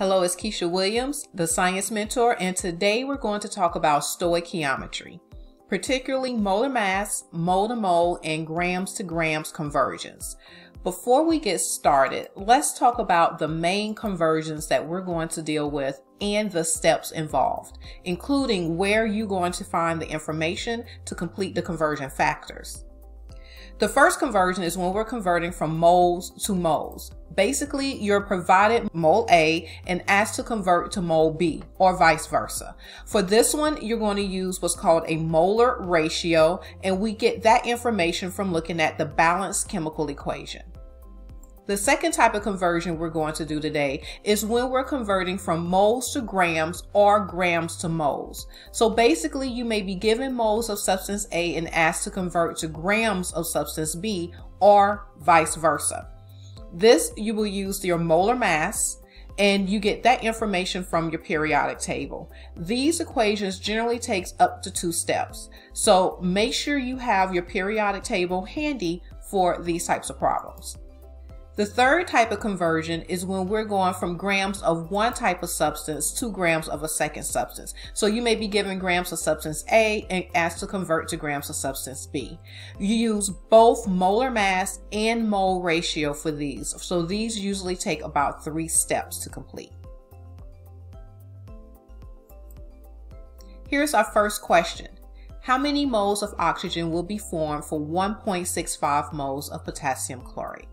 Hello, it's Keisha Williams, the Science Mentor, and today we're going to talk about stoichiometry, particularly molar mass, mole to mole, and grams to grams conversions. Before we get started, let's talk about the main conversions that we're going to deal with and the steps involved, including where you're going to find the information to complete the conversion factors. The first conversion is when we're converting from moles to moles. Basically, you're provided mole A and asked to convert to mole B or vice versa. For this one, you're going to use what's called a molar ratio, and we get that information from looking at the balanced chemical equation. The second type of conversion we're going to do today is when we're converting from moles to grams or grams to moles. So basically you may be given moles of substance A and asked to convert to grams of substance B or vice versa. This you will use your molar mass and you get that information from your periodic table. These equations generally takes up to two steps. So make sure you have your periodic table handy for these types of problems. The third type of conversion is when we're going from grams of one type of substance to grams of a second substance. So you may be given grams of substance A and asked to convert to grams of substance B. You use both molar mass and mole ratio for these. So these usually take about three steps to complete. Here's our first question. How many moles of oxygen will be formed for 1.65 moles of potassium chlorate?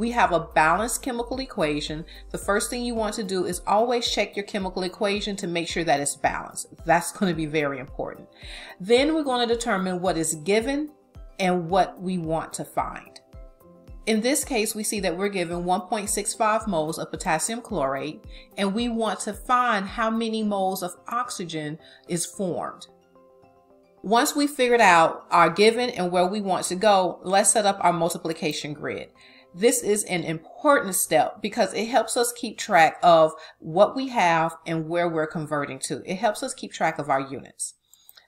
We have a balanced chemical equation. The first thing you want to do is always check your chemical equation to make sure that it's balanced. That's going to be very important. Then we're going to determine what is given and what we want to find. In this case, we see that we're given 1.65 moles of potassium chlorate, and we want to find how many moles of oxygen is formed. Once we figured out our given and where we want to go, let's set up our multiplication grid. This is an important step because it helps us keep track of what we have and where we're converting to. It helps us keep track of our units.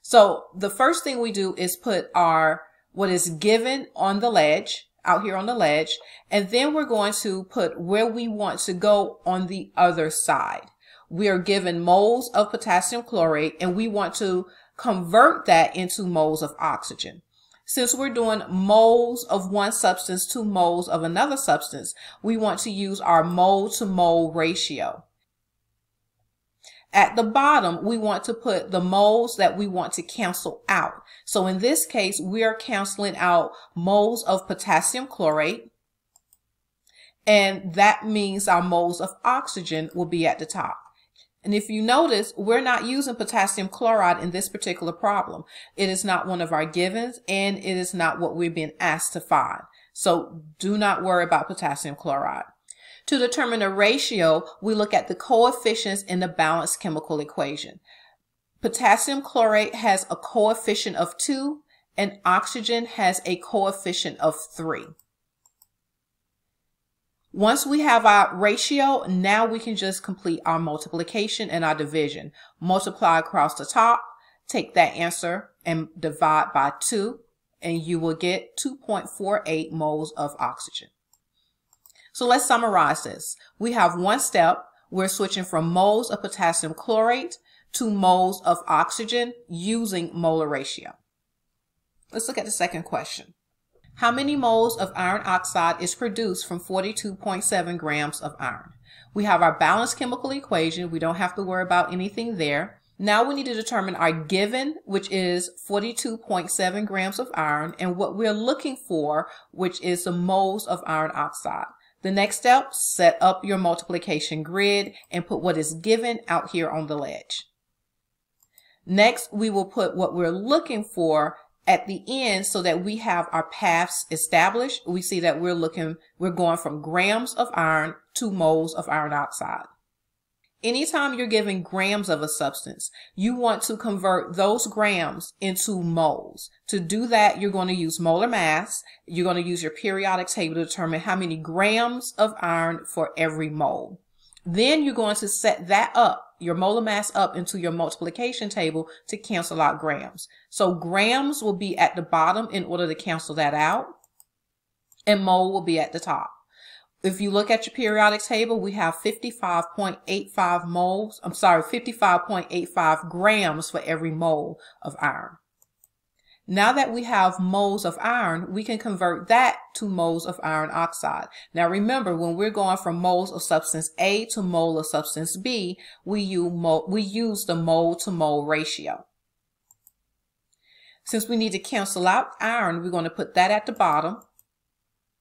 So the first thing we do is put our, what is given on the ledge, out here on the ledge, and then we're going to put where we want to go on the other side. We are given moles of potassium chlorate and we want to convert that into moles of oxygen. Since we're doing moles of one substance to moles of another substance, we want to use our mole to mole ratio. At the bottom, we want to put the moles that we want to cancel out. So in this case, we are canceling out moles of potassium chlorate. And that means our moles of oxygen will be at the top. And if you notice, we're not using potassium chloride in this particular problem. It is not one of our givens and it is not what we're being asked to find. So do not worry about potassium chloride. To determine a ratio, we look at the coefficients in the balanced chemical equation. Potassium chlorate has a coefficient of 2 and oxygen has a coefficient of 3. Once we have our ratio, now we can just complete our multiplication and our division. Multiply across the top, take that answer and divide by 2, and you will get 2.48 moles of oxygen. So let's summarize this. We have one step. We're switching from moles of potassium chlorate to moles of oxygen using molar ratio. Let's look at the second question. How many moles of iron oxide is produced from 42.7 grams of iron? We have our balanced chemical equation. We don't have to worry about anything there. Now we need to determine our given, which is 42.7 grams of iron, and what we're looking for, which is the moles of iron oxide. The next step, set up your multiplication grid and put what is given out here on the ledge. Next, we will put what we're looking for at the end so that we have our paths established. We see that we're looking, we're going from grams of iron to moles of iron oxide. Anytime you're giving grams of a substance, you want to convert those grams into moles. To do that, you're going to use molar mass. You're going to use your periodic table to determine how many grams of iron for every mole. Then you're going to set that up, your molar mass up into your multiplication table to cancel out grams. So grams will be at the bottom in order to cancel that out and mole will be at the top. if you look at your periodic table, we have 55.85 moles. I'm sorry, 55.85 grams for every mole of iron. Now that we have moles of iron, we can convert that to moles of iron oxide. Now remember, when we're going from moles of substance A to mole of substance B, we use, the mole to mole ratio. Since we need to cancel out iron, we're going to put that at the bottom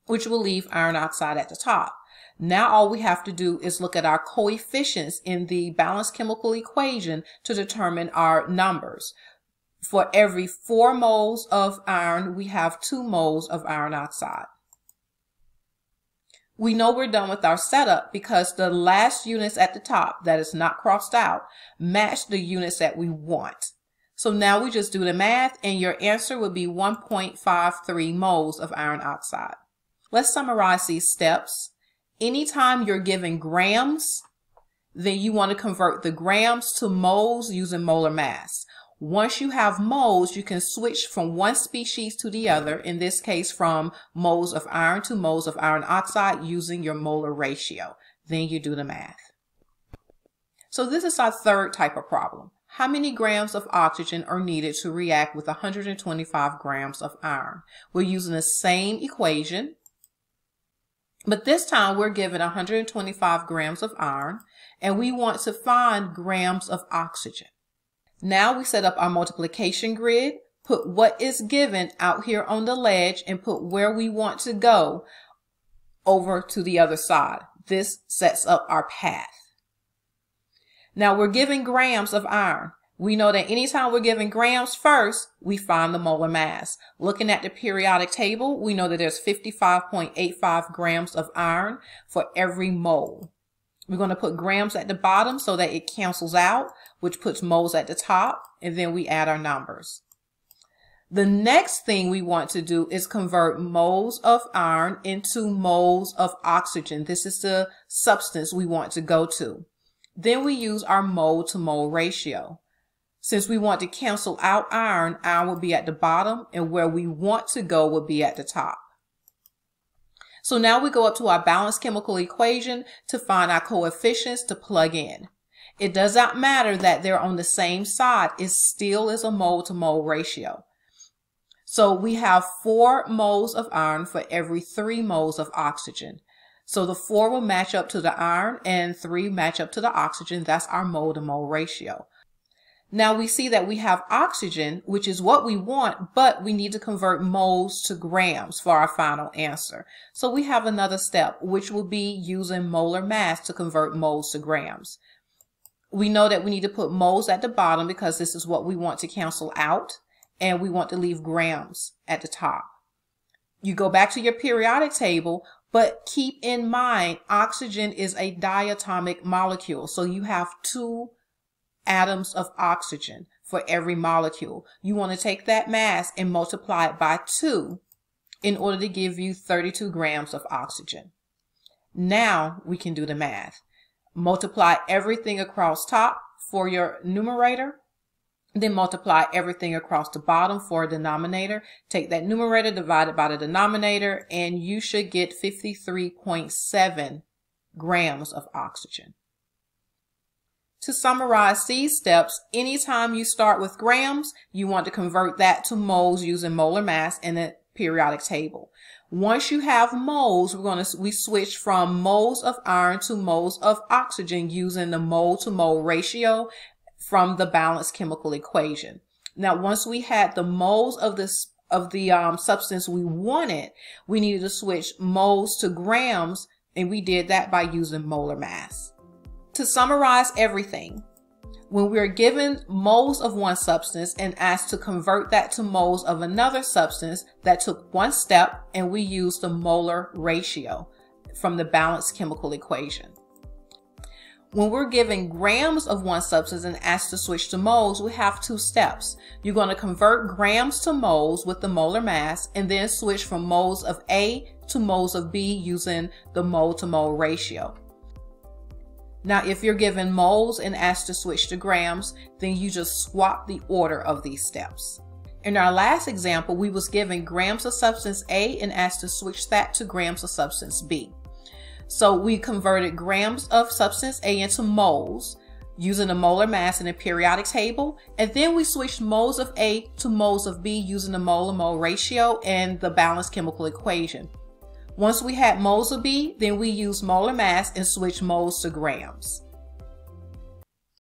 which will leave iron oxide at the top. Now all we have to do is look at our coefficients in the balanced chemical equation to determine our numbers. For every four moles of iron, we have two moles of iron oxide. We know we're done with our setup because the last units at the top that is not crossed out match the units that we want. So now we just do the math and your answer would be 1.53 moles of iron oxide. Let's summarize these steps. Anytime you're given grams, then you want to convert the grams to moles using molar mass. Once you have moles, you can switch from one species to the other, in this case from moles of iron to moles of iron oxide using your molar ratio. Then you do the math. So this is our third type of problem. How many grams of oxygen are needed to react with 125 grams of iron? We're using the same equation, but this time we're given 125 grams of iron and we want to find grams of oxygen. Now we set up our multiplication grid, put what is given out here on the ledge and put where we want to go over to the other side. This sets up our path. Now we're given grams of iron. We know that anytime we're given grams first, we find the molar mass. Looking at the periodic table, we know that there's 55.85 grams of iron for every mole. We're going to put grams at the bottom so that it cancels out, which puts moles at the top, and then we add our numbers. The next thing we want to do is convert moles of iron into moles of oxygen. This is the substance we want to go to. Then we use our mole to mole ratio. Since we want to cancel out iron, iron will be at the bottom and where we want to go will be at the top. So now we go up to our balanced chemical equation to find our coefficients to plug in. It does not matter that they're on the same side. It still is a mole to mole ratio. So we have four moles of iron for every three moles of oxygen. So the four will match up to the iron and three match up to the oxygen. That's our mole to mole ratio. Now we see that we have oxygen, which is what we want, but we need to convert moles to grams for our final answer. So we have another step, which will be using molar mass to convert moles to grams. We know that we need to put moles at the bottom because this is what we want to cancel out, and we want to leave grams at the top. You go back to your periodic table, but keep in mind, oxygen is a diatomic molecule. So you have two atoms of oxygen for every molecule. You want to take that mass and multiply it by 2 in order to give you 32 grams of oxygen. Now we can do the math. Multiply everything across top for your numerator, then multiply everything across the bottom for a denominator. Take that numerator divided by the denominator and you should get 53.7 grams of oxygen. To summarize these steps, anytime you start with grams, you want to convert that to moles using molar mass in the periodic table. Once you have moles, we're going to, we switch from moles of iron to moles of oxygen using the mole to mole ratio from the balanced chemical equation. Now, once we had the moles of this of the um, substance we wanted, we needed to switch moles to grams, and we did that by using molar mass. To summarize everything, when we are given moles of one substance and asked to convert that to moles of another substance, that took one step and we used the molar ratio from the balanced chemical equation. When we're given grams of one substance and asked to switch to moles, we have two steps. You're going to convert grams to moles with the molar mass and then switch from moles of A to moles of B using the mole to mole ratio. Now, if you're given moles and asked to switch to grams, then you just swap the order of these steps. In our last example, we was given grams of substance A and asked to switch that to grams of substance B. So we converted grams of substance A into moles using the molar mass in a periodic table. And then we switched moles of A to moles of B using the molar mole ratio and the balanced chemical equation. Once we had moles of B, then we used molar mass and switched moles to grams.